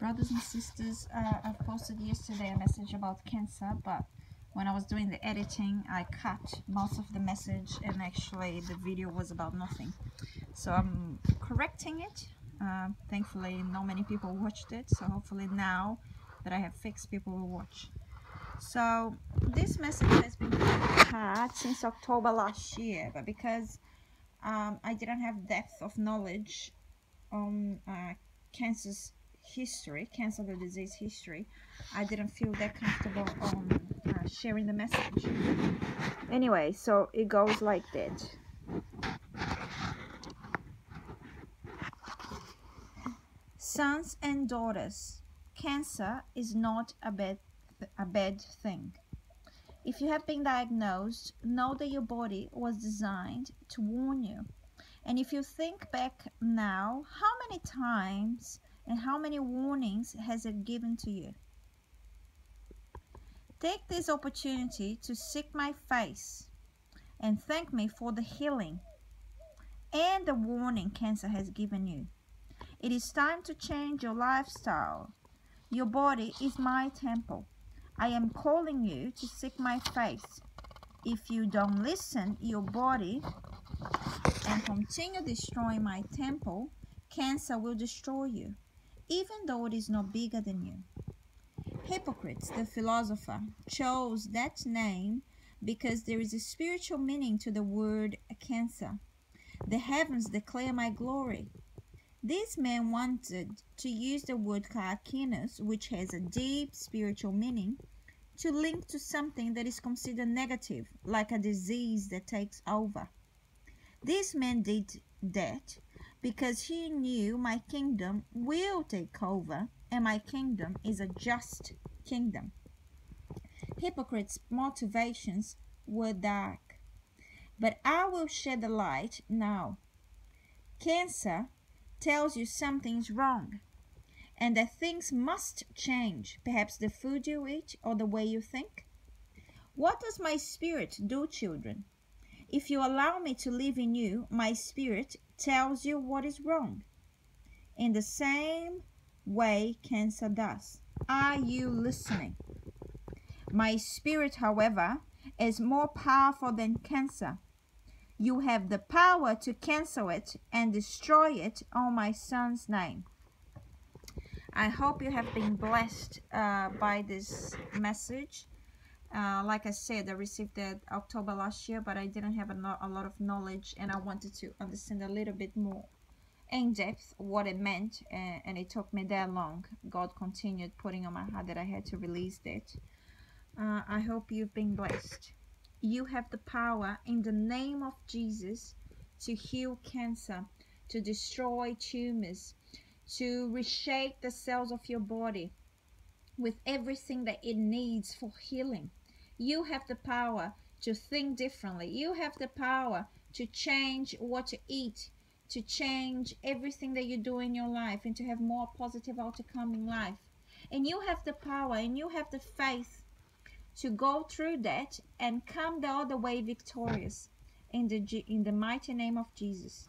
brothers and sisters uh, i posted yesterday a message about cancer but when i was doing the editing i cut most of the message and actually the video was about nothing. So i'm correcting it. Uh, thankfully not many people watched it so hopefully now that i have fixed people will watch. So this message has been cut since october last year but because um, i didn't have depth of knowledge on uh, cancer's history, cancer the disease history, I didn't feel that comfortable on uh, sharing the message. Anyway, so it goes like that. Sons and daughters, cancer is not a bad, a bad thing. If you have been diagnosed, know that your body was designed to warn you. And if you think back now, how many times and how many warnings has it given to you? Take this opportunity to seek my face and thank me for the healing and the warning cancer has given you. It is time to change your lifestyle. Your body is my temple. I am calling you to seek my face. If you don't listen, your body and continue destroying my temple, cancer will destroy you even though it is not bigger than you. Hippocrates, the philosopher, chose that name because there is a spiritual meaning to the word cancer. The heavens declare my glory. This man wanted to use the word karkinos, which has a deep spiritual meaning, to link to something that is considered negative, like a disease that takes over. This man did that because he knew my kingdom will take over, and my kingdom is a just kingdom. Hippocrates' motivations were dark, but I will shed the light now. Cancer tells you something's wrong and that things must change, perhaps the food you eat or the way you think. What does my spirit do, children? If you allow me to live in you, my spirit tells you what is wrong. In the same way cancer does. Are you listening? My spirit, however, is more powerful than cancer. You have the power to cancel it and destroy it on my son's name. I hope you have been blessed uh, by this message. Uh, like I said, I received it October last year, but I didn't have a, no a lot of knowledge and I wanted to understand a little bit more in depth what it meant and, and, it took me that long. God continued putting on my heart that I had to release that. Uh, I hope you've been blessed. You have the power in the name of Jesus to heal cancer, to destroy tumors, to reshape the cells of your body with everything that it needs for healing. You have the power to think differently. You have the power to change what to eat, to change everything that you do in your life, and to have more positive outcome in life. And you have the power and you have the faith to go through that and come the other way victorious in the in the mighty name of Jesus.